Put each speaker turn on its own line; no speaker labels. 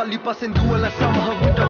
සල්ලි පසෙන් දුවල සමහවට